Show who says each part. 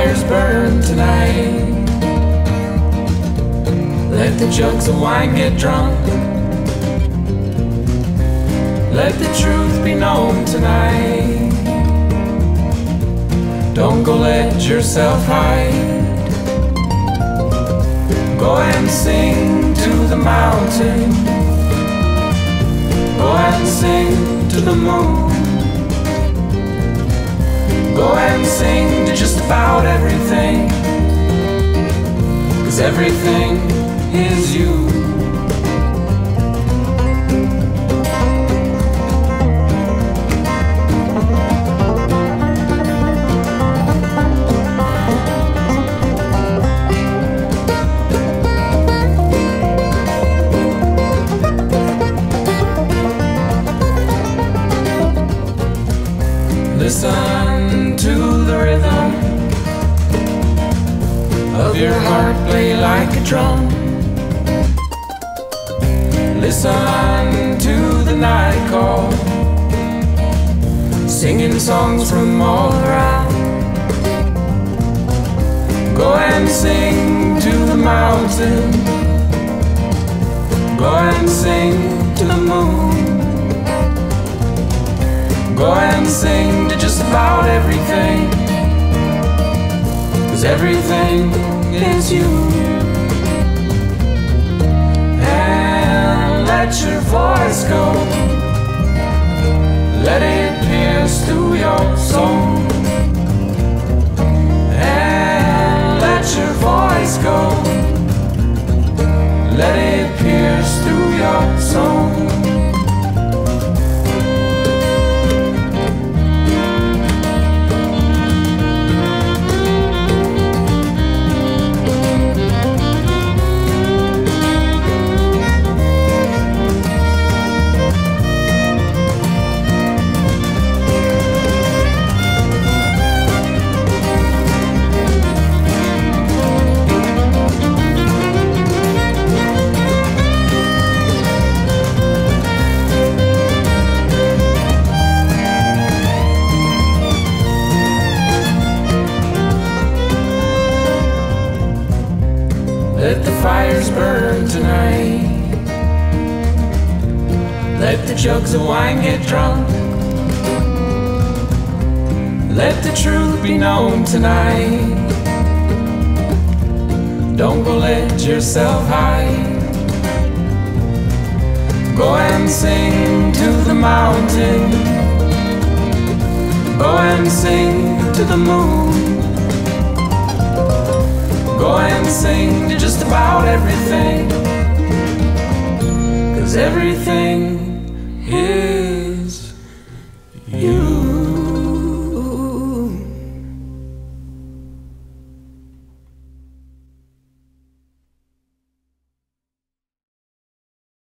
Speaker 1: fires burn tonight. Let the jugs of wine get drunk. Let the truth be known tonight. Don't go let yourself hide. Go and sing to the mountain. Go and sing to the moon. Go and sing about everything. Cause everything is you. Listen to the rhythm of your heart play like a drum. Listen to the night call, singing songs from all around. Go and sing to the mountain, go and sing to the moon. Go and sing to just about everything. Cause everything is you. And let your voice go. Let it pierce through your soul. And let your voice go. Let it pierce through your Let the fires burn tonight. Let the jugs of wine get drunk. Let the truth be known tonight. Don't go let yourself hide. Go and sing to the mountain. Go and sing to the moon. Sing to just about everything. Cause everything is.